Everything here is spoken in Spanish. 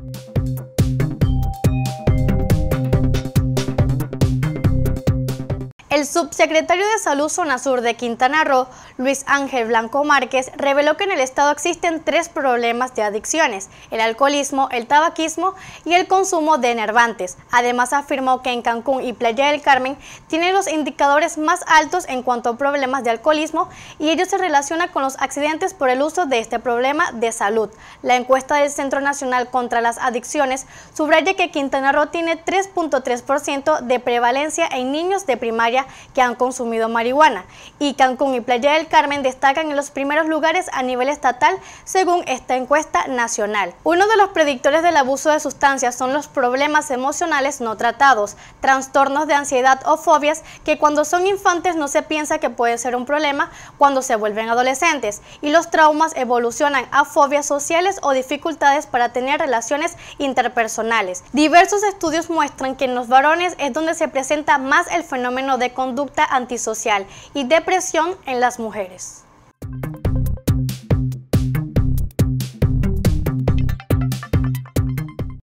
Thank you El subsecretario de Salud Zona Sur de Quintana Roo, Luis Ángel Blanco Márquez, reveló que en el estado existen tres problemas de adicciones, el alcoholismo, el tabaquismo y el consumo de enervantes. Además afirmó que en Cancún y Playa del Carmen tienen los indicadores más altos en cuanto a problemas de alcoholismo y ello se relaciona con los accidentes por el uso de este problema de salud. La encuesta del Centro Nacional contra las Adicciones subraya que Quintana Roo tiene 3.3% de prevalencia en niños de primaria que han consumido marihuana. Y Cancún y Playa del Carmen destacan en los primeros lugares a nivel estatal según esta encuesta nacional. Uno de los predictores del abuso de sustancias son los problemas emocionales no tratados, trastornos de ansiedad o fobias que cuando son infantes no se piensa que puede ser un problema cuando se vuelven adolescentes y los traumas evolucionan a fobias sociales o dificultades para tener relaciones interpersonales. Diversos estudios muestran que en los varones es donde se presenta más el fenómeno de conducta antisocial y depresión en las mujeres.